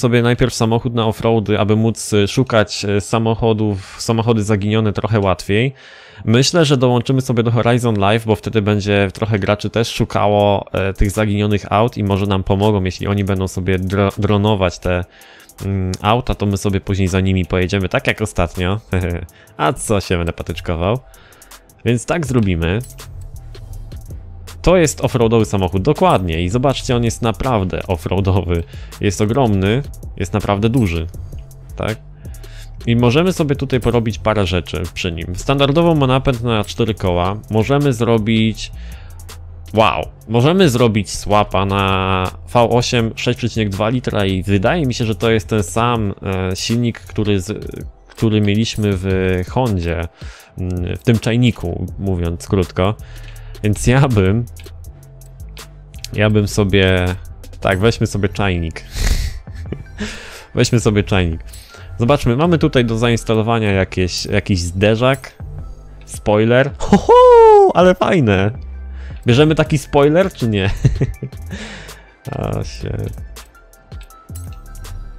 sobie najpierw samochód na offroady, aby móc y, szukać y, samochodów, samochody zaginione trochę łatwiej. Myślę, że dołączymy sobie do Horizon Live, bo wtedy będzie trochę graczy też szukało e, tych zaginionych aut i może nam pomogą, jeśli oni będą sobie dro dronować te mm, auta, to my sobie później za nimi pojedziemy, tak jak ostatnio. A co się będę patyczkował? Więc tak zrobimy. To jest offroadowy samochód, dokładnie. I zobaczcie, on jest naprawdę offroadowy. Jest ogromny, jest naprawdę duży. Tak? I możemy sobie tutaj porobić parę rzeczy przy nim. Standardowo ma napęd na 4 koła. Możemy zrobić... Wow! Możemy zrobić swapa na V8 6,2 litra i wydaje mi się, że to jest ten sam e, silnik, który, z, który mieliśmy w Hondzie, mm, w tym czajniku, mówiąc krótko. Więc ja bym... Ja bym sobie... Tak, weźmy sobie czajnik. weźmy sobie czajnik. Zobaczmy, mamy tutaj do zainstalowania jakieś, jakiś zderzak. Spoiler. Ho, ho, ale fajne. Bierzemy taki spoiler, czy nie? o się.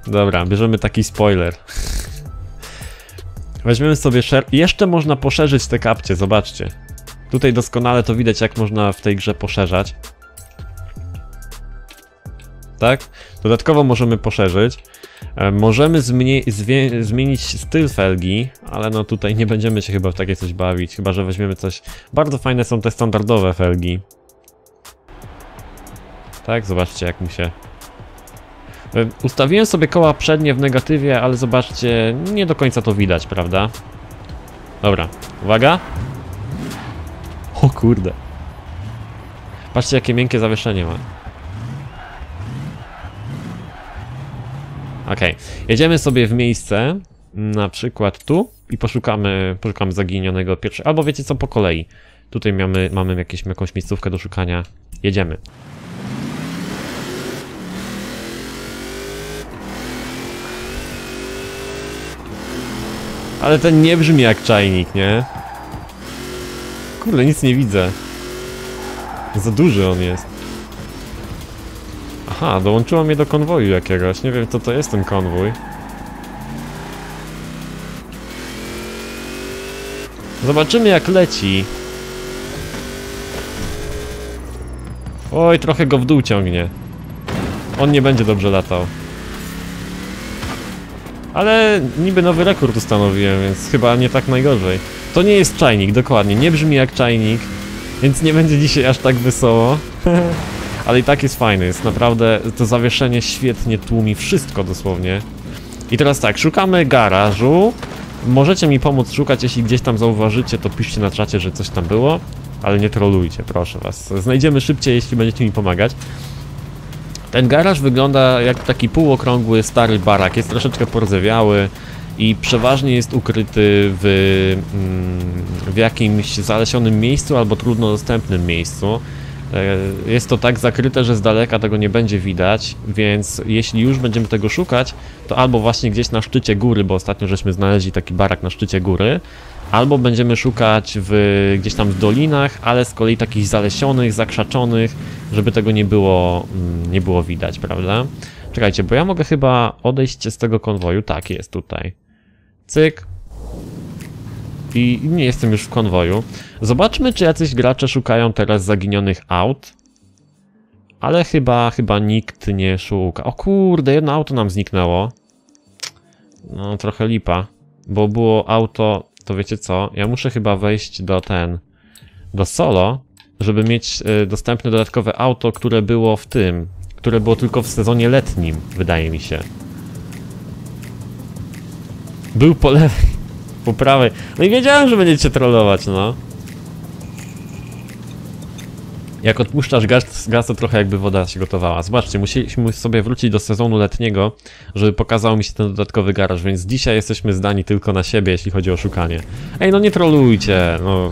Dobra, bierzemy taki spoiler. Weźmiemy sobie. Jeszcze można poszerzyć te kapcie, zobaczcie. Tutaj doskonale to widać, jak można w tej grze poszerzać. Tak? Dodatkowo możemy poszerzyć. E, możemy zmienić styl felgi, ale no tutaj nie będziemy się chyba w takie coś bawić, chyba że weźmiemy coś... Bardzo fajne są te standardowe felgi. Tak, zobaczcie jak mu się... E, ustawiłem sobie koła przednie w negatywie, ale zobaczcie, nie do końca to widać, prawda? Dobra, uwaga. O kurde. Patrzcie jakie miękkie zawieszenie ma. Ok, jedziemy sobie w miejsce, na przykład tu i poszukamy, poszukamy zaginionego pierwszego, albo wiecie co, po kolei. Tutaj mamy, mamy jakieś, jakąś miejscówkę do szukania. Jedziemy. Ale ten nie brzmi jak czajnik, nie? Kurde, nic nie widzę. Za duży on jest. Aha, dołączyło mnie do konwoju jakiegoś. Nie wiem, co to jest ten konwój. Zobaczymy, jak leci. Oj, trochę go w dół ciągnie. On nie będzie dobrze latał. Ale niby nowy rekord ustanowiłem, więc chyba nie tak najgorzej. To nie jest czajnik, dokładnie. Nie brzmi jak czajnik, więc nie będzie dzisiaj aż tak wesoło. Ale i tak jest fajny, jest naprawdę, to zawieszenie świetnie tłumi wszystko dosłownie. I teraz tak, szukamy garażu. Możecie mi pomóc szukać, jeśli gdzieś tam zauważycie, to piszcie na czacie, że coś tam było. Ale nie trolujcie, proszę was. Znajdziemy szybciej, jeśli będziecie mi pomagać. Ten garaż wygląda jak taki półokrągły, stary barak. Jest troszeczkę porzewiały i przeważnie jest ukryty w, mm, w jakimś zalesionym miejscu albo trudno dostępnym miejscu. E, jest to tak zakryte, że z daleka tego nie będzie widać, więc jeśli już będziemy tego szukać, to albo właśnie gdzieś na szczycie góry, bo ostatnio żeśmy znaleźli taki barak na szczycie góry, albo będziemy szukać w, gdzieś tam w dolinach, ale z kolei takich zalesionych, zakrzaczonych, żeby tego nie było, mm, nie było widać, prawda? Czekajcie, bo ja mogę chyba odejść z tego konwoju. Tak, jest tutaj. Cyk, i nie jestem już w konwoju. Zobaczmy, czy jacyś gracze szukają teraz zaginionych aut. Ale chyba, chyba nikt nie szuka. O kurde, jedno auto nam zniknęło. No, trochę lipa. Bo było auto, to wiecie co? Ja muszę chyba wejść do ten... Do solo, żeby mieć y, dostępne dodatkowe auto, które było w tym. Które było tylko w sezonie letnim, wydaje mi się. Był po lewej po prawej. No i wiedziałem, że będziecie trollować, no. Jak odpuszczasz gaz, gaz, to trochę jakby woda się gotowała. Zobaczcie, musieliśmy sobie wrócić do sezonu letniego, żeby pokazał mi się ten dodatkowy garaż, więc dzisiaj jesteśmy zdani tylko na siebie, jeśli chodzi o szukanie. Ej, no nie trolujcie, no.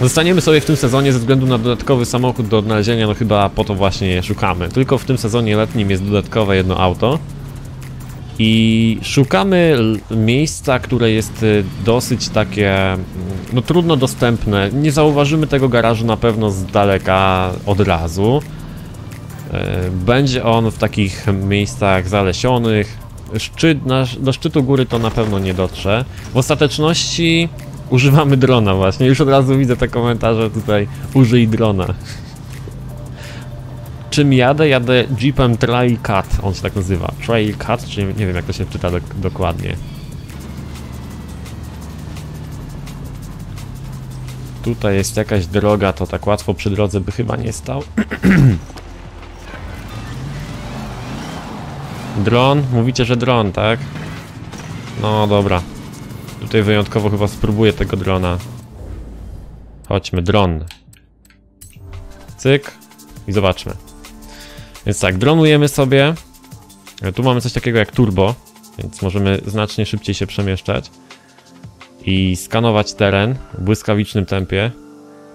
Zostaniemy sobie w tym sezonie ze względu na dodatkowy samochód do odnalezienia, no chyba po to właśnie szukamy. Tylko w tym sezonie letnim jest dodatkowe jedno auto. I szukamy miejsca, które jest y, dosyć takie, mm, no trudno dostępne. Nie zauważymy tego garażu na pewno z daleka od razu. E, Będzie on w takich miejscach zalesionych. Szczyt, na, do szczytu góry to na pewno nie dotrze. W ostateczności używamy drona właśnie. Już od razu widzę te komentarze tutaj. Użyj drona. Czym jadę? Jadę Jeepem Trail Cut. On się tak nazywa. Trail Cut, czy nie, nie wiem jak to się czyta dok dokładnie. Tutaj jest jakaś droga, to tak łatwo przy drodze by chyba nie stał. Dron? Mówicie, że dron, tak? No dobra. Tutaj wyjątkowo chyba spróbuję tego drona. Chodźmy, dron. Cyk. I zobaczmy. Więc tak, dronujemy sobie. E, Tu mamy coś takiego jak turbo, więc możemy znacznie szybciej się przemieszczać. I skanować teren w błyskawicznym tempie,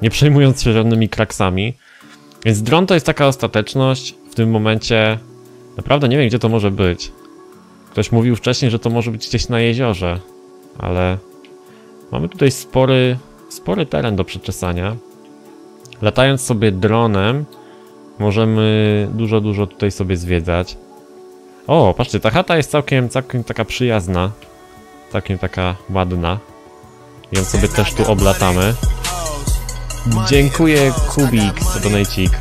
nie przejmując się żadnymi kraksami. Więc dron to jest taka ostateczność. W tym momencie naprawdę nie wiem, gdzie to może być. Ktoś mówił wcześniej, że to może być gdzieś na jeziorze, ale mamy tutaj spory, spory teren do przeczesania. Latając sobie dronem, możemy dużo, dużo tutaj sobie zwiedzać. O, patrzcie, ta chata jest całkiem, całkiem taka przyjazna. Całkiem taka ładna. Ją sobie też tu oblatamy. Dziękuję Kubik za donajcik.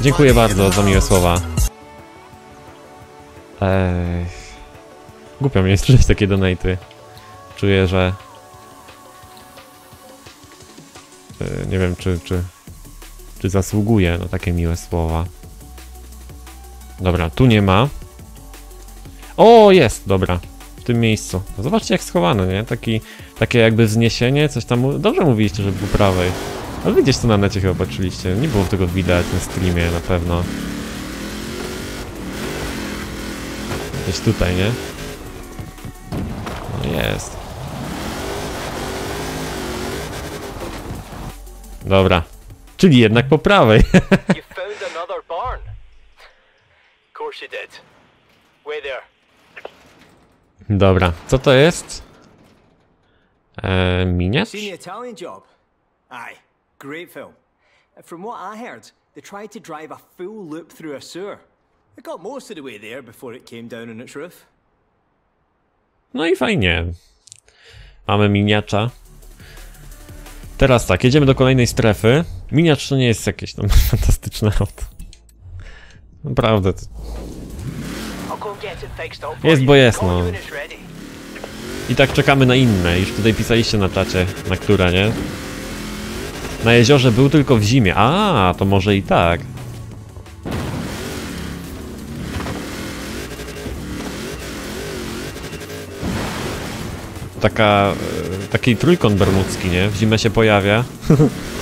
Dziękuję bardzo za miłe słowa. Eee, głupio mi jest czytać takie donaty. Czuję, że... Eee, nie wiem, czy, czy, czy zasługuję na takie miłe słowa. Dobra, tu nie ma. O, jest, dobra. W tym miejscu. No zobaczcie jak schowane, nie? Taki, takie jakby wzniesienie, coś tam... Dobrze mówiliście, że po prawej. Ale wy gdzieś to na necie chyba patrzyliście. Nie było tego widać na streamie na pewno. Gdzieś tutaj, nie? No jest. Dobra. Czyli jednak po prawej. You found another barn. Of course you did. Way there. Dobra. Co to jest? Eee, miniacz? Seen the Italian job? Aye, great film. From what I heard, they tried to drive a full loop through a sewer. It got most of the way there before it came down on its roof. No i fajnie. Mamy miniacza. Teraz tak, jedziemy do kolejnej strefy. Miniacz to nie jest jakieś tam fantastyczne auto. Naprawdę. Jest, bo jest, no. I tak czekamy na inne. Już tutaj pisaliście na czacie, na które, nie? Na jeziorze był tylko w zimie. A, to może i tak. Taka, e, taki trójkąt bermudzki, nie? W zimę się pojawia.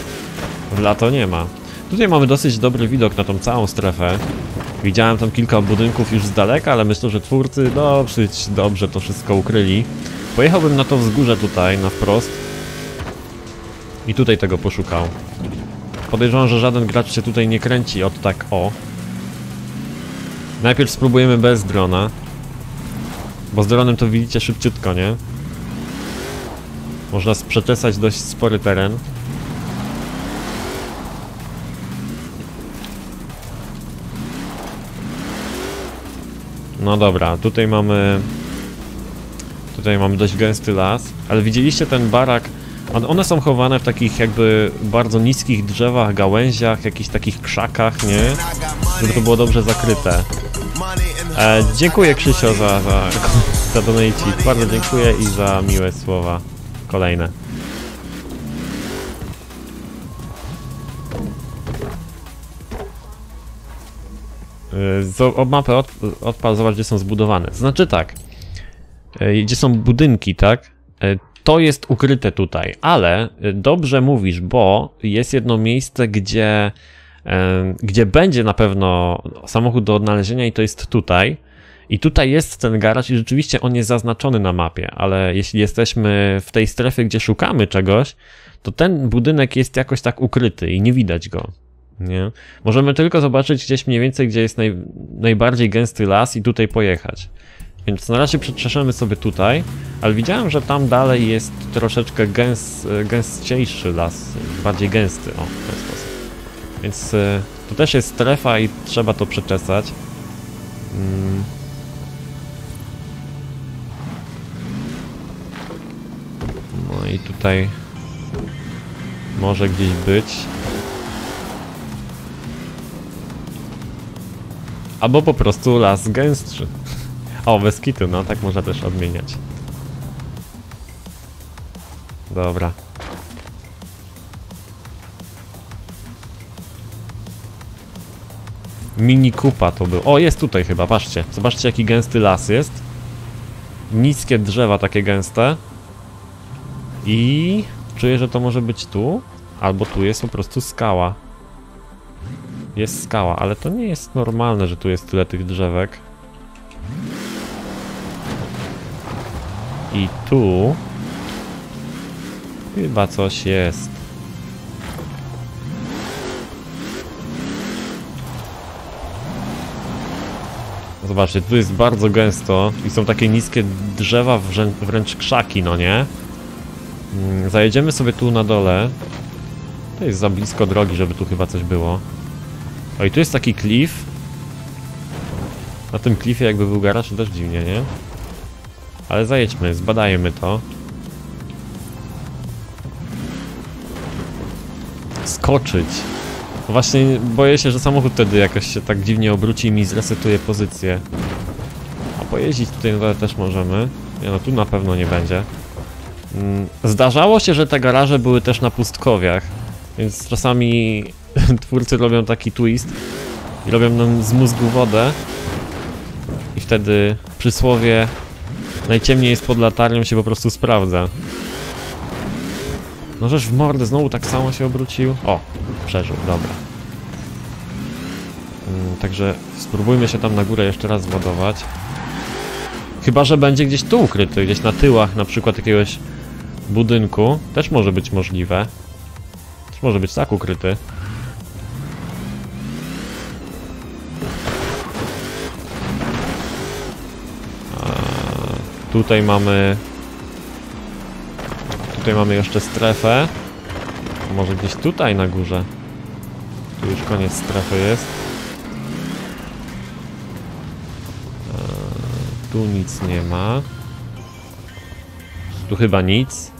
w lato nie ma. Tutaj mamy dosyć dobry widok na tą całą strefę. Widziałem tam kilka budynków już z daleka, ale myślę, że twórcy dosyć dobrze to wszystko ukryli. Pojechałbym na to wzgórze tutaj, na wprost. I tutaj tego poszukał. Podejrzewam, że żaden gracz się tutaj nie kręci od tak o. Najpierw spróbujemy bez drona. Bo z dronem to widzicie szybciutko, nie? Można przeczesać dość spory teren. No dobra, tutaj mamy... Tutaj mamy dość gęsty las, ale widzieliście ten barak? On- One są chowane w takich jakby bardzo niskich drzewach, gałęziach, jakichś takich krzakach, nie? Żeby to było dobrze zakryte. E, dziękuję Krzysio za, za, za. Bardzo dziękuję i za miłe słowa kolejne. Y, zo- o mapę od, odpal, zobacz gdzie są zbudowane. Znaczy tak, y, gdzie są budynki, tak? Y, To jest ukryte tutaj, ale dobrze mówisz, bo jest jedno miejsce, gdzie, gdzie będzie na pewno samochód do odnalezienia i to jest tutaj. I tutaj jest ten garaż i rzeczywiście on jest zaznaczony na mapie, ale jeśli jesteśmy w tej strefie, gdzie szukamy czegoś, to ten budynek jest jakoś tak ukryty i nie widać go. Nie? Możemy tylko zobaczyć gdzieś mniej więcej, gdzie jest naj, najbardziej gęsty las i tutaj pojechać. Więc na razie przetrzeszemy sobie tutaj, ale widziałem, że tam dalej jest troszeczkę gęs, las, bardziej gęsty, o, w ten sposób. Więc e, Tu też jest strefa i trzeba to przeczesać. Mm. No i tutaj może gdzieś być. Albo po prostu las gęstszy. O, bez kitu, no tak można też odmieniać. Dobra. Mini kupa to był. O, jest tutaj chyba, patrzcie. Zobaczcie jaki gęsty las jest. Niskie drzewa takie gęste. I czuję, że to może być tu. Albo tu jest po prostu skała. Jest skała, ale to nie jest normalne, że tu jest tyle tych drzewek. I tu... Chyba coś jest. Zobaczcie, tu jest bardzo gęsto i są takie niskie drzewa, wrę wręcz krzaki, no nie? Mm, Zajedziemy sobie tu na dole. To jest za blisko drogi, żeby tu chyba coś było. O i tu jest taki klif. Na tym klifie jakby był garaż, to też dziwnie, nie? Ale zajedźmy, zbadajmy to. Skoczyć. No Właśnie boję się, że samochód wtedy jakoś się tak dziwnie obróci i mi zresetuje pozycję. A pojeździć tutaj dole też możemy. Nie no, tu na pewno nie będzie. Mm, Zdarzało się, że te garaże były też na pustkowiach, więc czasami twórcy robią taki twist i robią nam z mózgu wodę i wtedy przysłowie najciemniej jest pod latarnią się po prostu sprawdza. No żeż w mordę znowu tak samo się obrócił. O, przeżył, dobra. Mm, Także spróbujmy się tam na górę jeszcze raz zładować. Chyba, że będzie gdzieś tu ukryty, gdzieś na tyłach na przykład jakiegoś budynku. Też może być możliwe. Też może być tak ukryty. Tutaj mamy... Tutaj mamy jeszcze strefę. Może gdzieś tutaj na górze. Tu już koniec strefy jest. Eee, Tu nic nie ma. Tu chyba nic.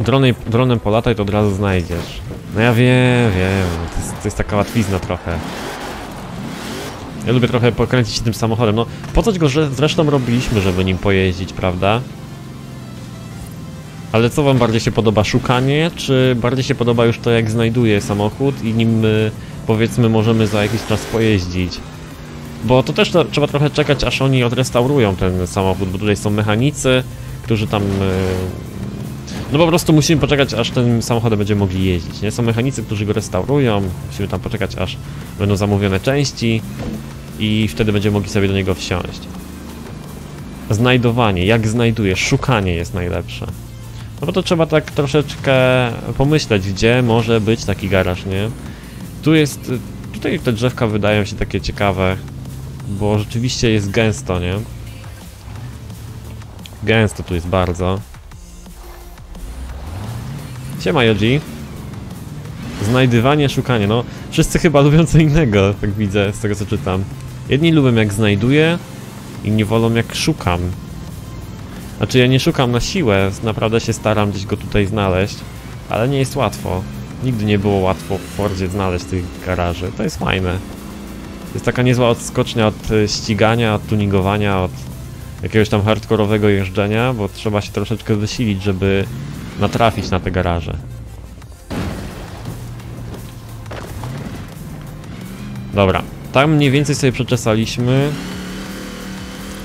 Dronem, dronem polataj to od razu znajdziesz. No ja wiem, wiem. To jest, to jest taka łatwizna trochę. Ja lubię trochę pokręcić się tym samochodem. No, po coś go zresztą robiliśmy, żeby nim pojeździć, prawda? Ale co wam bardziej się podoba? Szukanie, czy bardziej się podoba już to, jak znajduję samochód i nim, y, powiedzmy, możemy za jakiś czas pojeździć? Bo to też trzeba trochę czekać, aż oni odrestaurują ten samochód, bo tutaj są mechanicy, którzy tam... y, No po prostu musimy poczekać, aż tym samochodem będziemy mogli jeździć, nie? Są mechanicy, którzy go restaurują, musimy tam poczekać, aż będą zamówione części i wtedy będziemy mogli sobie do niego wsiąść. Znajdowanie, jak znajdujesz, szukanie jest najlepsze. No bo to trzeba tak troszeczkę pomyśleć, gdzie może być taki garaż, nie? Tu jest, tutaj te drzewka wydają się takie ciekawe, bo rzeczywiście jest gęsto, nie? Gęsto tu jest bardzo. Siema Joji. Znajdywanie, szukanie, no wszyscy chyba lubią co innego, tak widzę z tego co czytam. Jedni lubią jak znajduję, inni wolą jak szukam. Znaczy ja nie szukam na siłę, naprawdę się staram gdzieś go tutaj znaleźć, ale nie jest łatwo. Nigdy nie było łatwo w Fordzie znaleźć tych garaży, to jest fajne. Jest taka niezła odskocznia od e, ścigania, od tuningowania, od jakiegoś tam hardkorowego jeżdżenia, bo trzeba się troszeczkę wysilić, żeby natrafić na te garaże. Dobra, tam mniej więcej sobie przeczesaliśmy.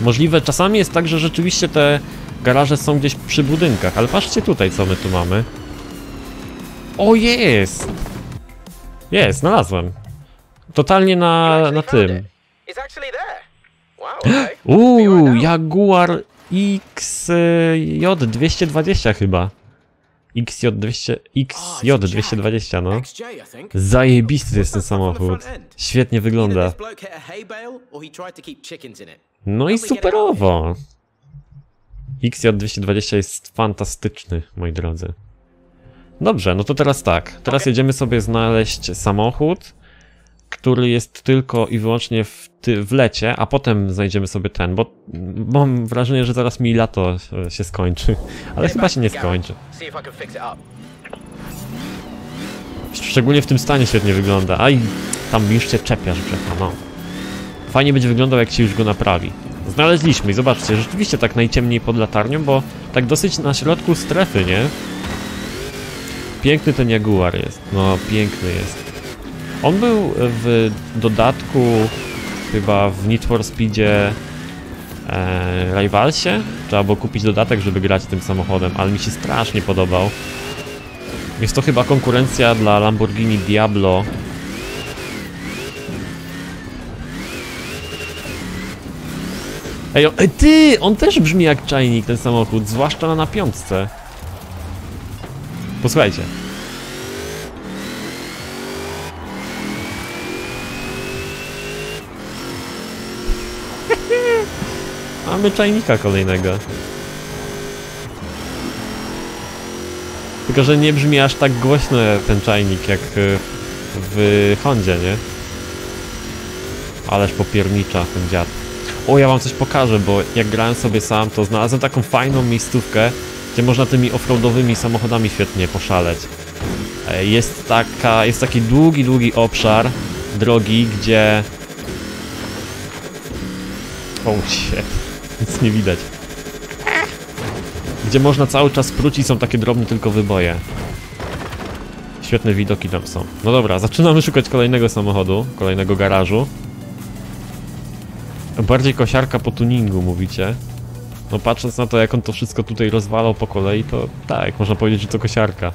Możliwe, czasami jest tak, że rzeczywiście te garaże są gdzieś przy budynkach, ale patrzcie tutaj, co my tu mamy. O, jest! Jest, znalazłem. Totalnie na, na tym. Uuu. Jaguar XJ220 chyba. XJ200, XJ220, no. Zajebisty jest ten samochód. Świetnie wygląda. No i superowo. XJ220 jest fantastyczny, moi drodzy. Dobrze, no to teraz tak. Teraz jedziemy sobie znaleźć samochód, który jest tylko i wyłącznie w, ty, w lecie, a potem znajdziemy sobie ten, bo mam wrażenie, że zaraz mi lato e, się skończy. Ale chyba się nie skończy. I. Szczególnie w tym stanie świetnie wygląda. Aj, tam już się czepiasz, Brzecha, no. Fajnie będzie wyglądał, jak się już go naprawi. Znaleźliśmy i zobaczcie, rzeczywiście tak najciemniej pod latarnią, bo tak dosyć na środku strefy, nie? Piękny ten Jaguar jest, no piękny jest. On był w dodatku chyba w Need for Speedzie e, Rivalsie. Trzeba było kupić dodatek, żeby grać tym samochodem, ale mi się strasznie podobał. Jest to chyba konkurencja dla Lamborghini Diablo. Ej, ej ty! On też brzmi jak czajnik ten samochód, zwłaszcza na napiątce. Posłuchajcie. Mamy czajnika kolejnego. Tylko, że nie brzmi aż tak głośno ten czajnik jak y, w Hondzie, nie? Ależ popiernicza ten dziad. O, ja wam coś pokażę, bo jak grałem sobie sam, to znalazłem taką fajną miejscówkę, gdzie można tymi offroadowymi samochodami świetnie poszaleć. E, Jest taka, jest taki długi, długi obszar drogi, gdzie... O, shit. Nic nie widać. Gdzie można cały czas pruć i są takie drobne tylko wyboje. Świetne widoki tam są. No dobra, zaczynamy szukać kolejnego samochodu, kolejnego garażu. Bardziej kosiarka po tuningu, mówicie? No patrząc na to, jak on to wszystko tutaj rozwalał po kolei, to tak, można powiedzieć, że to kosiarka.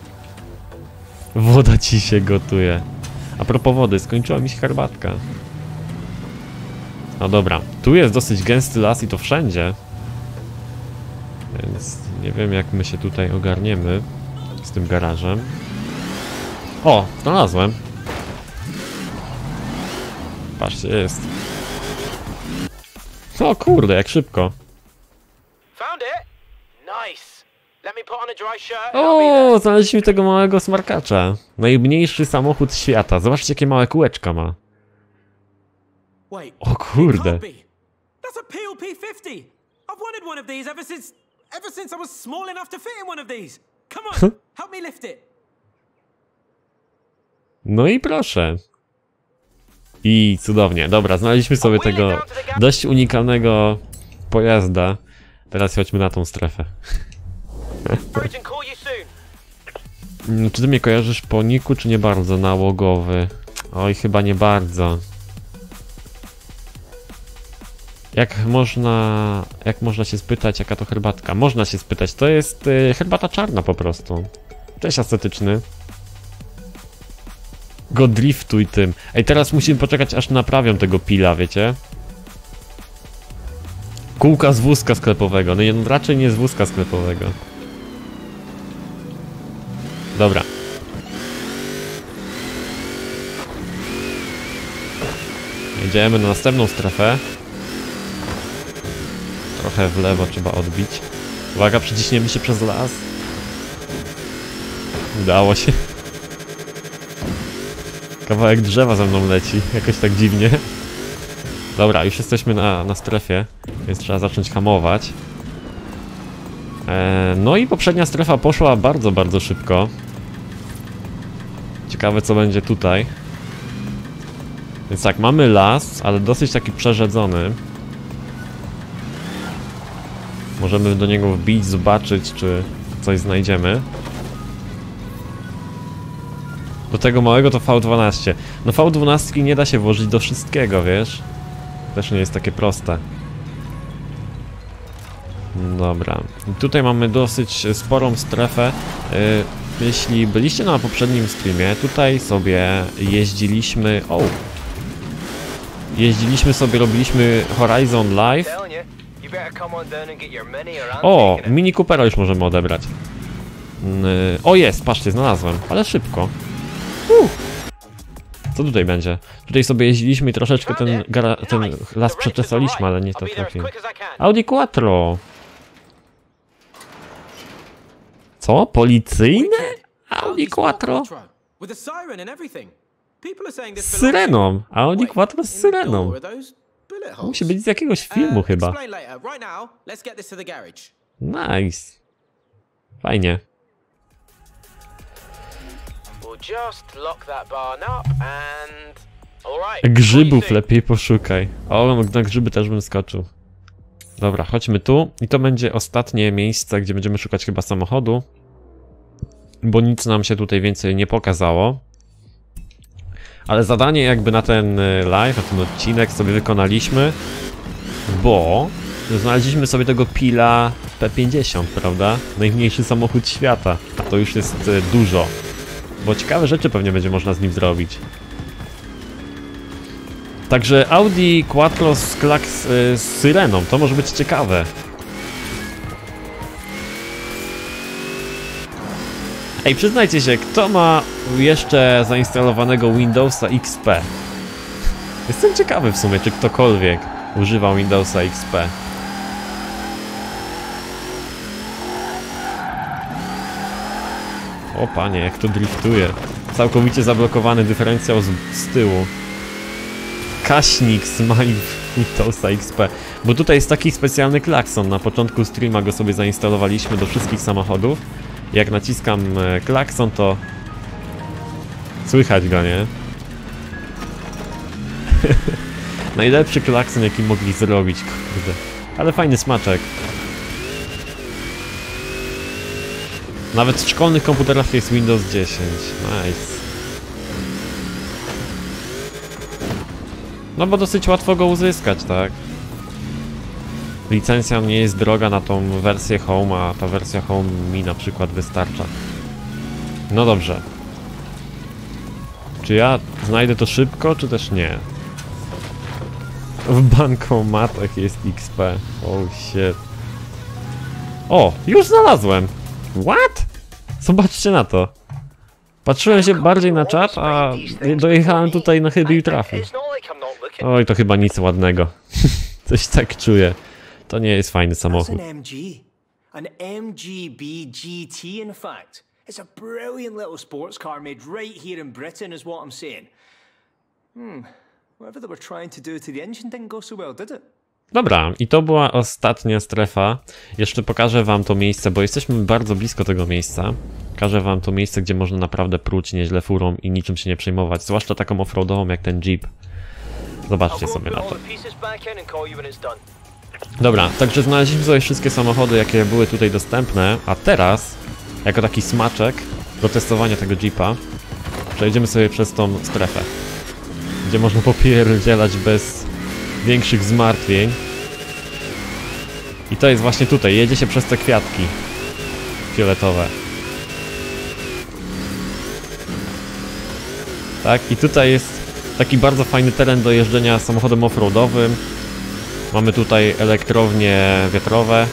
Woda ci się gotuje. A propos wody, skończyła mi się herbatka. No dobra, tu jest dosyć gęsty las i to wszędzie. Więc nie wiem jak my się tutaj ogarniemy z tym garażem. O, znalazłem. Patrzcie, jest. O kurde, jak szybko. O, znaleźliśmy tego małego smarkacza. Najmniejszy samochód świata. Zobaczcie, jakie małe kółeczka ma. Wait. O kurde. Can't be. That's a PLP 50. I've wanted one of these ever since ever since I was small enough to fit in one of these. Come on, help me lift it. No i proszę. I cudownie. Dobra, znaleźliśmy sobie tego dość unikalnego pojazda. Teraz chodźmy na tą strefę. Mm, Czy ty mnie kojarzysz po niku, czy nie bardzo nałogowy? Oj, chyba nie bardzo. Jak można, jak można się spytać, jaka to herbatka? Można się spytać, to jest y, herbata czarna po prostu. Cześć ascetyczny. Go driftuj tym. Ej, teraz musimy poczekać aż naprawią tego pila, wiecie? Kółka z wózka sklepowego. No no raczej nie z wózka sklepowego. Dobra. Jedziemy na następną strefę. Trochę w lewo trzeba odbić. Uwaga, przeciśniemy się przez las. Udało się. Kawałek drzewa ze mną leci, jakoś tak dziwnie. Dobra, już jesteśmy na, na strefie, więc trzeba zacząć hamować. E, no i poprzednia strefa poszła bardzo, bardzo szybko. Ciekawe co będzie tutaj. Więc tak, mamy las, ale dosyć taki przerzedzony. Możemy do niego wbić, zobaczyć, czy coś znajdziemy. Do tego małego to V12. No V12 nie da się włożyć do wszystkiego, wiesz? Też nie jest takie proste. Dobra. Tutaj mamy dosyć sporą strefę. Y, Jeśli byliście na poprzednim streamie, tutaj sobie jeździliśmy... O! Jeździliśmy sobie, robiliśmy Horizon Live. O! Mini Coopera już możemy odebrać. Mm, y, O jest, patrzcie, znalazłem, ale szybko. Uff. Co tutaj będzie? Tutaj sobie jeździliśmy i troszeczkę ten, ten las przeczesaliśmy, ale nie to as trafiłem. Audi Quattro. Co? Policyjne? Audi Quattro z syreną. Audi Quattro z syreną. Musi być z jakiegoś filmu Uh, chyba. Explain later. Right now, let's get this to the garage. Nice. Fajnie. We'll just lock that barn up and. Alright. what do you Grzybów lepiej poszukaj. O, na grzyby też bym skoczył. Dobra, chodźmy tu. I to będzie ostatnie miejsce, gdzie będziemy szukać chyba samochodu. Bo nic nam się tutaj więcej nie pokazało. Ale zadanie jakby na ten y, live, na ten odcinek sobie wykonaliśmy. Bo znaleźliśmy sobie tego Pila P50, prawda? Najmniejszy samochód świata. A to już jest y, dużo. Bo ciekawe rzeczy pewnie będzie można z nim zrobić. Także Audi Quattro z, klaks, y, z syreną, to może być ciekawe. Ej, przyznajcie się, kto ma jeszcze zainstalowanego Windowsa XP? Jestem ciekawy w sumie, czy ktokolwiek używa Windowsa XP. O panie, jak to driftuje. Całkowicie zablokowany dyferencjał z, z tyłu. Kaśnik z Windowsa XP. Bo tutaj jest taki specjalny klakson. Na początku streama go sobie zainstalowaliśmy do wszystkich samochodów. Jak naciskam e, klakson, to słychać go, nie? Najlepszy klakson, jaki mogli zrobić, kurde. Ale fajny smaczek. Nawet w szkolnych komputerach jest Windows 10. Nice. No bo dosyć łatwo go uzyskać, tak? Licencja nie jest droga na tą wersję Home, a ta wersja Home mi na przykład wystarcza. No dobrze. Czy ja znajdę to szybko, czy też nie? W bankomatach jest XP. Oh shit. O, już znalazłem! What? Zobaczcie na to. Patrzyłem się bardziej na czat, a dojechałem tutaj na I'm not looking. Oj, to chyba nic ładnego. Coś tak czuję. To nie jest fajny That's samochód. an MG. An MGB GT, in fact. It's a brilliant little sports car made right here in Britain, is what I'm saying. Hmm. Whatever they were trying to do to the engine didn't go so well, did it? Dobra, i to była ostatnia strefa. Jeszcze pokażę wam to miejsce, bo jesteśmy bardzo blisko tego miejsca. Pokażę wam to miejsce, gdzie można naprawdę pruć nieźle furą i niczym się nie przejmować, zwłaszcza taką offroadową jak ten Jeep. Zobaczcie sobie na to. Dobra, także znaleźliśmy sobie wszystkie samochody, jakie były tutaj dostępne, a teraz, jako taki smaczek do testowania tego Jeepa, przejdziemy sobie przez tą strefę, gdzie można popierdzielać bez większych zmartwień. I to jest właśnie tutaj, jedzie się przez te kwiatki fioletowe. Tak, i tutaj jest taki bardzo fajny teren do jeżdżenia samochodem offroadowym. Mamy tutaj elektrownie wiatrowe.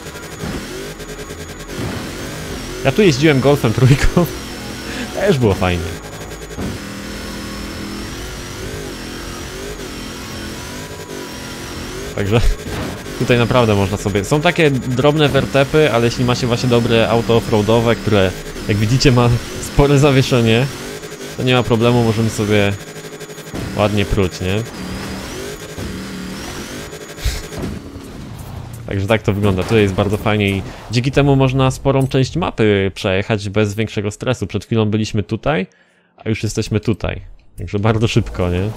Ja tu jeździłem golfem trójką. Też było fajnie. Także tutaj naprawdę można sobie... Są takie drobne wertepy, ale jeśli macie właśnie dobre auto offroadowe, które jak widzicie ma spore zawieszenie, to nie ma problemu, możemy sobie ładnie pruć, nie? Także tak to wygląda. Tutaj jest bardzo fajnie i dzięki temu można sporą część mapy przejechać bez większego stresu. Przed chwilą byliśmy tutaj, a już jesteśmy tutaj. Także bardzo szybko, nie?